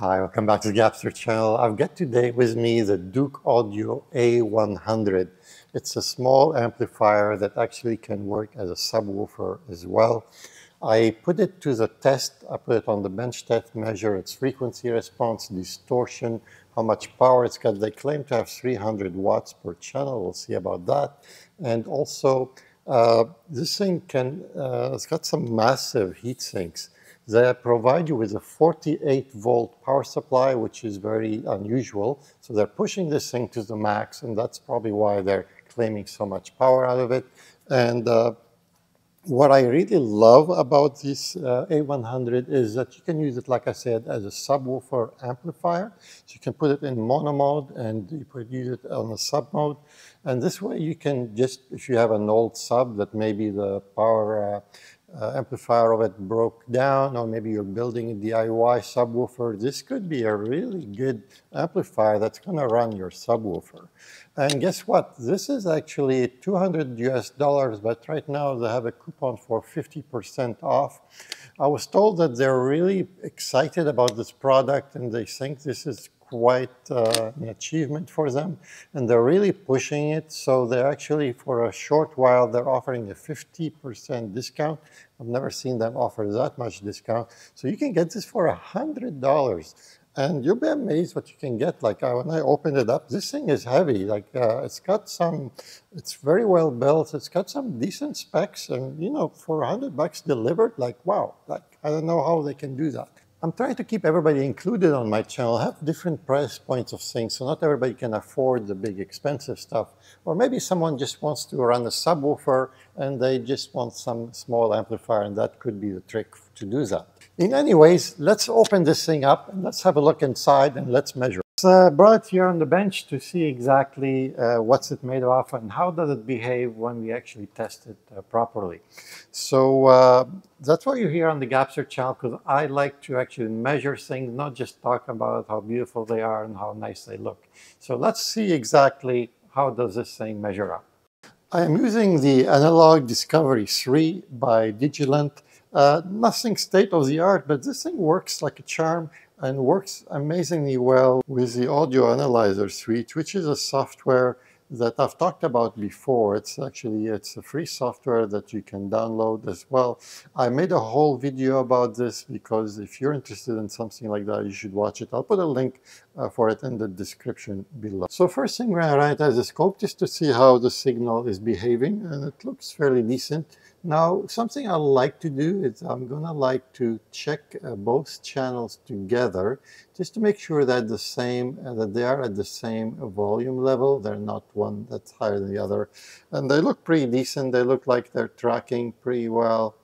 Hi, welcome back to the Gabster channel. I've got today with me the Douk Audio A100. It's a small amplifier that actually can work as a subwoofer as well. I put it to the test. I put it on the bench test, measure its frequency response, distortion, how much power it's got. They claim to have 300 watts per channel. We'll see about that. And also, uh, this thing can, uh, it's got some massive heat sinks. They provide you with a 48 volt power supply, which is very unusual. So they're pushing this thing to the max, and that's probably why they're claiming so much power out of it. And uh, what I really love about this uh, A100 is that you can use it, like I said, as a subwoofer amplifier. So you can put it in mono mode and you could use it on a sub mode. And this way you can just, if you have an old sub that maybe the power uh, uh, amplifier of it broke down, or maybe you're building a DIY subwoofer, this could be a really good amplifier that's going to run your subwoofer. And guess what? This is actually 200 US dollars, but right now they have a coupon for 50% off. I was told that they're really excited about this product and they think this is quite uh, an achievement for them. And they're really pushing it. So they're actually for a short while they're offering a 50% discount. I've never seen them offer that much discount. So you can get this for a hundred dollars. And you'll be amazed what you can get. Like uh, when i opened it up this thing is heavy. Like uh, it's got some it's very well built. It's got some decent specs. And you know for a hundred bucks delivered like wow. Like i don't know how they can do that I'm trying to keep everybody included on my channel. I have different price points of things, so not everybody can afford the big expensive stuff. Or maybe someone just wants to run a subwoofer and they just want some small amplifier, and that could be the trick to do that. In any ways, let's open this thing up and let's have a look inside and let's measure uh, brought it here on the bench to see exactly uh, what's it made of and how does it behave when we actually test it uh, properly. So uh, that's why you're here on the Gabster channel because I like to actually measure things, not just talk about how beautiful they are and how nice they look. So let's see exactly how does this thing measure up. I am using the Analog Discovery 3 by Digilent. Uh, nothing state of the art, but this thing works like a charm and works amazingly well with the Audio Analyzer Suite, which is a software that I've talked about before. It's actually, it's a free software that you can download as well. I made a whole video about this because if you're interested in something like that, you should watch it. I'll put a link uh, for it in the description below. So first thing we're gonna write as a scope just to see how the signal is behaving and it looks fairly decent. Now, something I like to do is I'm going to like to check uh, both channels together just to make sure that the same uh, that they are at the same volume level. They're not one that's higher than the other. And they look pretty decent. They look like they're tracking pretty well.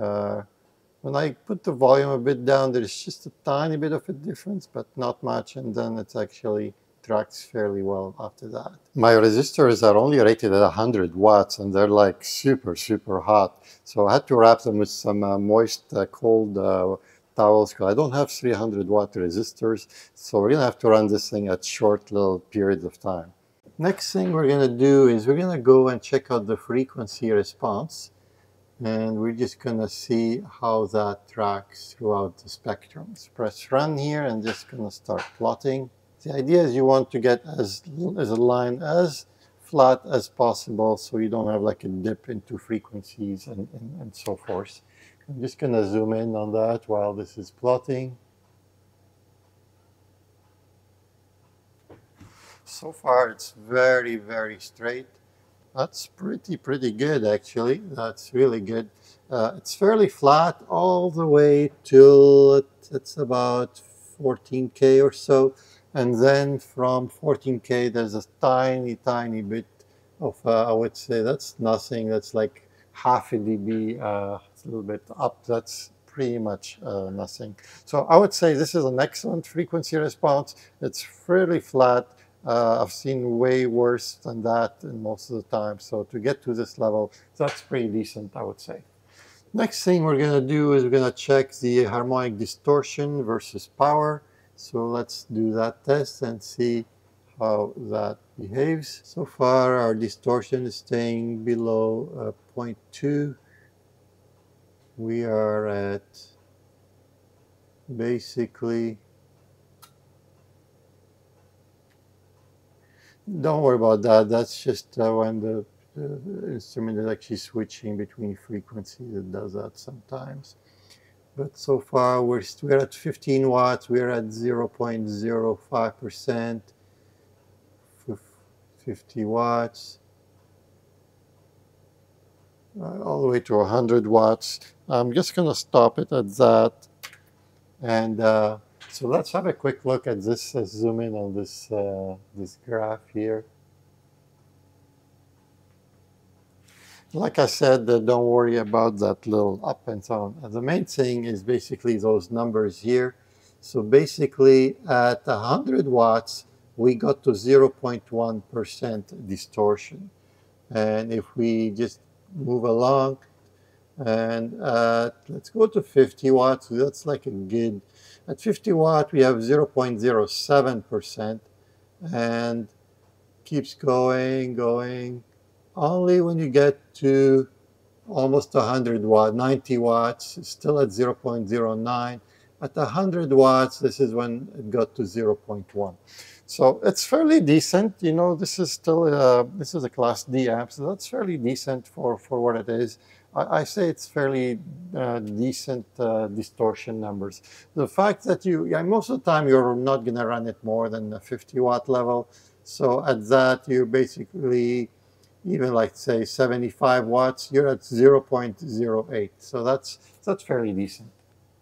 Uh, when I put the volume a bit down, there's just a tiny bit of a difference, but not much. And then it's actually tracks fairly well after that. My resistors are only rated at 100 watts and they're like super, super hot. So I had to wrap them with some uh, moist, uh, cold uh, towels because I don't have 300 watt resistors. So we're gonna have to run this thing at short little periods of time. Next thing we're gonna do is we're gonna go and check out the frequency response and we're just gonna see how that tracks throughout the spectrum. So press run here and just gonna start plotting. The idea is you want to get as, as a line as flat as possible so you don't have like a dip into frequencies and, and, and so forth. I'm just going to zoom in on that while this is plotting. So far it's very, very straight. That's pretty, pretty good actually. That's really good. Uh, it's fairly flat all the way till it's about 14K or so. And then from 14K, there's a tiny, tiny bit of, uh, I would say that's nothing. That's like half a dB, uh, it's a little bit up. That's pretty much uh, nothing. So I would say this is an excellent frequency response. It's fairly flat. Uh, I've seen way worse than that in most of the time. So to get to this level, that's pretty decent, I would say. Next thing we're going to do is we're going to check the harmonic distortion versus power. So let's do that test and see how that behaves. So far our distortion is staying below uh, 0.2. We are at basically don't worry about that that's just uh, when the, the instrument is actually switching between frequencies it does that sometimes but so far we're, we're at 15 watts. We're at 0.05%, 50 watts, uh, all the way to 100 watts. I'm just going to stop it at that. And uh, so let's have a quick look at this, let's zoom in on this, uh, this graph here. Like I said, uh, don't worry about that little up and down. The main thing is basically those numbers here. So basically at 100 watts, we got to 0.1% distortion. And if we just move along and uh, let's go to 50 watts, that's like a good at 50 watt, we have 0.07% and keeps going, going. Only when you get to almost 100 watt, 90 watts, still at 0.09. At 100 watts, this is when it got to 0.1. So it's fairly decent. You know, this is still a, this is a class D amp, so that's fairly decent for, for what it is. I, I say it's fairly uh, decent uh, distortion numbers. The fact that you, yeah, most of the time you're not going to run it more than a 50 watt level. So at that, you're basically, even like say 75 watts, you're at 0.08. So that's, that's fairly decent.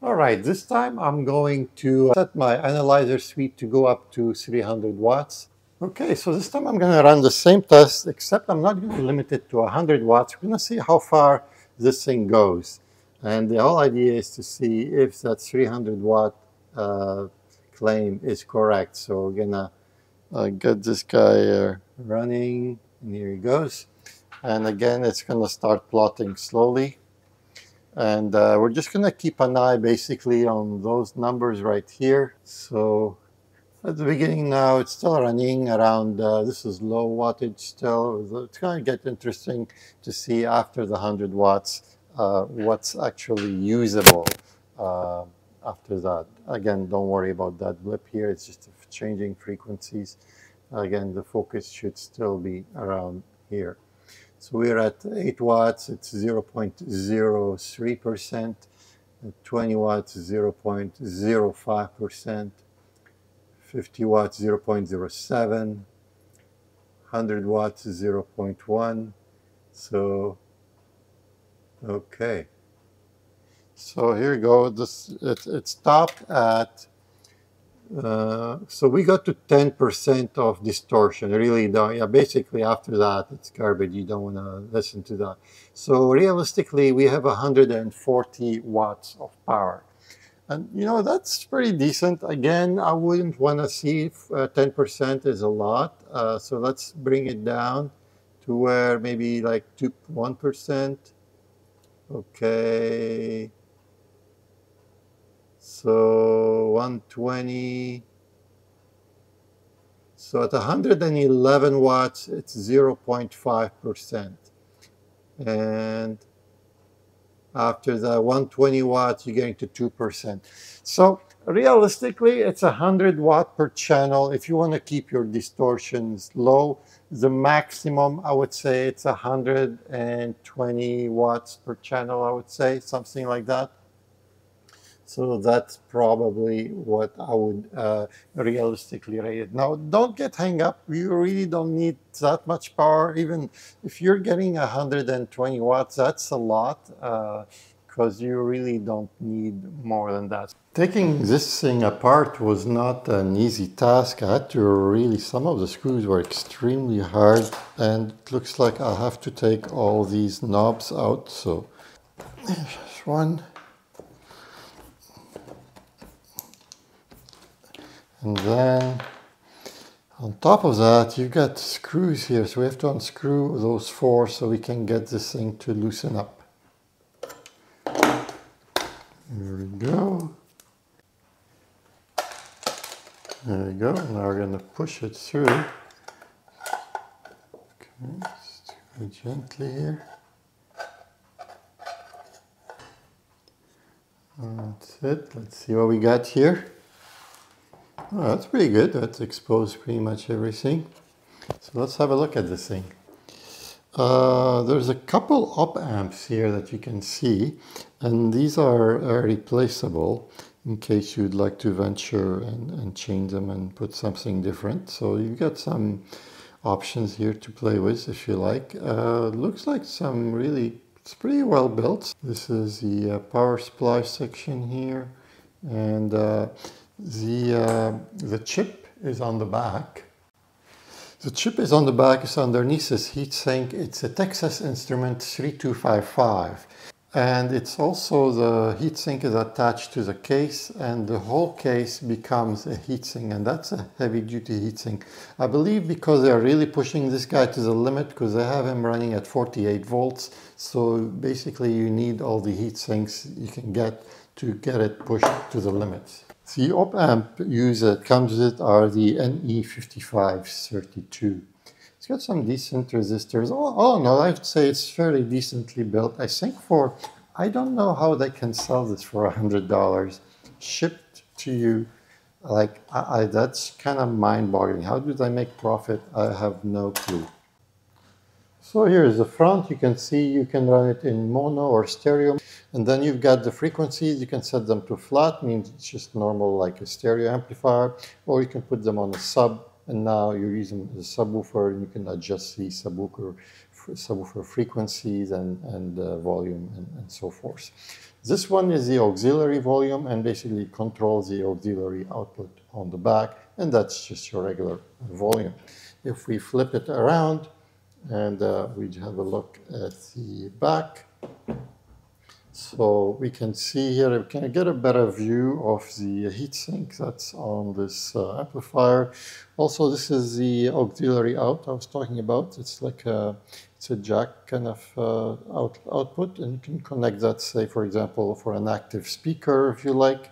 All right, this time I'm going to set my analyzer suite to go up to 300 watts. Okay, so this time I'm going to run the same test, except I'm not to limit it to 100 watts. We're going to see how far this thing goes. And the whole idea is to see if that 300 watt uh, claim is correct. So we're gonna uh, get this guy uh, running, and here he goes. And again, it's gonna start plotting slowly. And uh, we're just gonna keep an eye basically on those numbers right here. So at the beginning now, it's still running around, uh, this is low wattage still. It's going to get interesting to see after the 100 watts uh, what's actually usable uh, after that. Again, don't worry about that blip here. It's just changing frequencies. Again, the focus should still be around here. So we're at 8 watts, it's 0.03%. 20 watts, 0.05%. 50 watts 0.07 100 watts 0.1 so okay so here you go this it, it stopped at uh, so we got to 10% of distortion really yeah basically after that it's garbage you don't want to listen to that so realistically we have 140 watts of power and you know, that's pretty decent. Again, I wouldn't want to see if 10% uh, is a lot. Uh, so let's bring it down to where maybe like 2, 1%. Okay. So 120. So at 111 watts, it's 0.5%. And after the 120 watts, you're getting to 2%. So realistically, it's 100 watt per channel. If you want to keep your distortions low, the maximum, I would say it's 120 watts per channel, I would say, something like that. So that's probably what I would uh, realistically rate it. Now, don't get hung up. You really don't need that much power. Even if you're getting 120 watts, that's a lot because uh, you really don't need more than that. Taking this thing apart was not an easy task. I had to really, some of the screws were extremely hard and it looks like I have to take all these knobs out. So there's one. And then on top of that, you've got screws here. So we have to unscrew those four so we can get this thing to loosen up. There we go. There we go. Now we're going to push it through. Okay, just go gently here. That's it. Let's see what we got here. Oh, that's pretty good. That's exposed pretty much everything. So let's have a look at this thing. Uh, there's a couple op amps here that you can see, and these are, are replaceable in case you'd like to venture and, and change them and put something different. So you've got some options here to play with if you like. Uh, looks like some really, it's pretty well built. This is the uh, power supply section here and uh, the, uh, the chip is on the back. The chip is on the back, it's underneath this heatsink. It's a Texas Instrument 3255. And it's also the heatsink is attached to the case and the whole case becomes a heatsink and that's a heavy duty heatsink. I believe because they're really pushing this guy to the limit because they have him running at 48 volts. So basically you need all the heat sinks you can get to get it pushed to the limits. The op amp use that comes with are the NE5532. It's got some decent resistors. Oh, no, I'd say it's fairly decently built. I think for, I don't know how they can sell this for a $100 shipped to you. Like, I, I, that's kind of mind-boggling. How do they make profit? I have no clue. So here's the front. You can see you can run it in mono or stereo. And then you've got the frequencies. You can set them to flat, means it's just normal like a stereo amplifier. Or you can put them on a sub and now you're using the subwoofer and you can adjust the subwoofer, subwoofer frequencies and, and uh, volume and, and, so forth. This one is the auxiliary volume and basically controls the auxiliary output on the back and that's just your regular volume. If we flip it around and uh, we have a look at the back, so we can see here, we can get a better view of the heatsink that's on this uh, amplifier. Also, this is the auxiliary out I was talking about. It's like a, it's a jack kind of uh, out, output, and you can connect that, say, for example, for an active speaker if you like,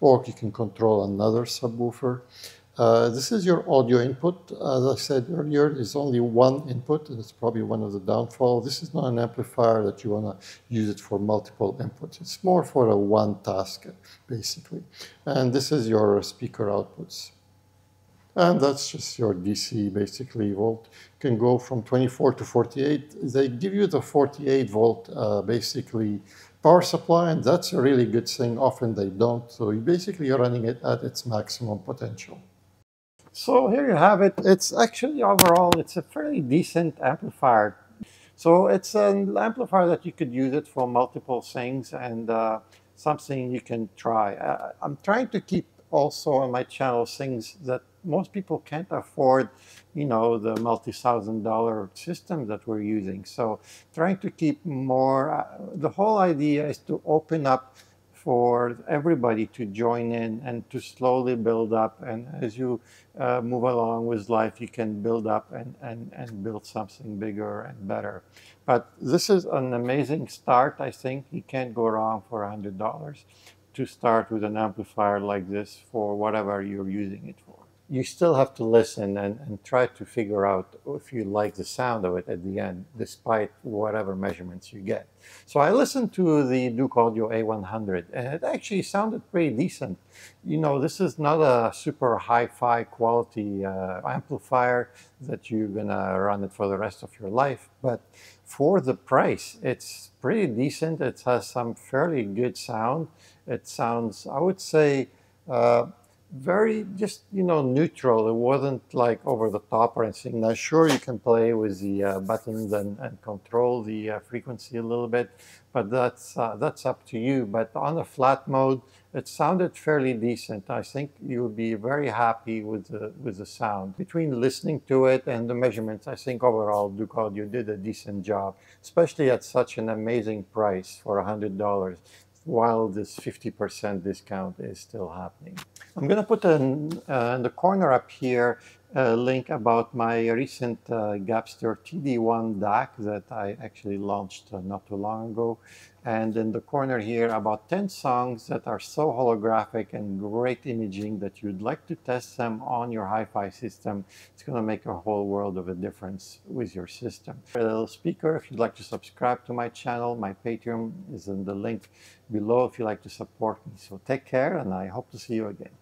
or you can control another subwoofer. Uh, this is your audio input. As I said earlier, it's only one input, and it's probably one of the downfall. This is not an amplifier that you want to use it for multiple inputs. It's more for a one task, basically. And this is your speaker outputs. And that's just your DC, basically, volt. You can go from 24 to 48. They give you the 48 volt, uh, basically, power supply, and that's a really good thing. Often they don't. So you basically are running it at its maximum potential. So here you have it. It's actually overall, it's a fairly decent amplifier. So it's an amplifier that you could use it for multiple things and uh, something you can try. Uh, I'm trying to keep also on my channel things that most people can't afford, you know, the multi-thousand dollar system that we're using. So trying to keep more, uh, the whole idea is to open up for everybody to join in and to slowly build up. And as you uh, move along with life, you can build up and, and, and build something bigger and better. But this is an amazing start, I think. You can't go wrong for $100 to start with an amplifier like this for whatever you're using it for you still have to listen and, and try to figure out if you like the sound of it at the end, despite whatever measurements you get. So I listened to the Douk Audio A100, and it actually sounded pretty decent. You know, this is not a super hi-fi quality uh, amplifier that you're gonna run it for the rest of your life, but for the price, it's pretty decent. It has some fairly good sound. It sounds, I would say, uh, very just you know neutral. It wasn't like over the top or anything. Now sure you can play with the uh, buttons and, and control the uh, frequency a little bit but that's uh, that's up to you. But on the flat mode it sounded fairly decent. I think you would be very happy with the with the sound. Between listening to it and the measurements i think overall Douk Audio did a decent job especially at such an amazing price for a hundred dollars while this 50% discount is still happening. I'm going to put uh, in the corner up here a link about my recent uh, Gabster TD1 DAC that I actually launched uh, not too long ago. And in the corner here, about 10 songs that are so holographic and great imaging that you'd like to test them on your hi-fi system. It's going to make a whole world of a difference with your system. A little speaker, if you'd like to subscribe to my channel, my Patreon is in the link below if you'd like to support me. So take care and I hope to see you again.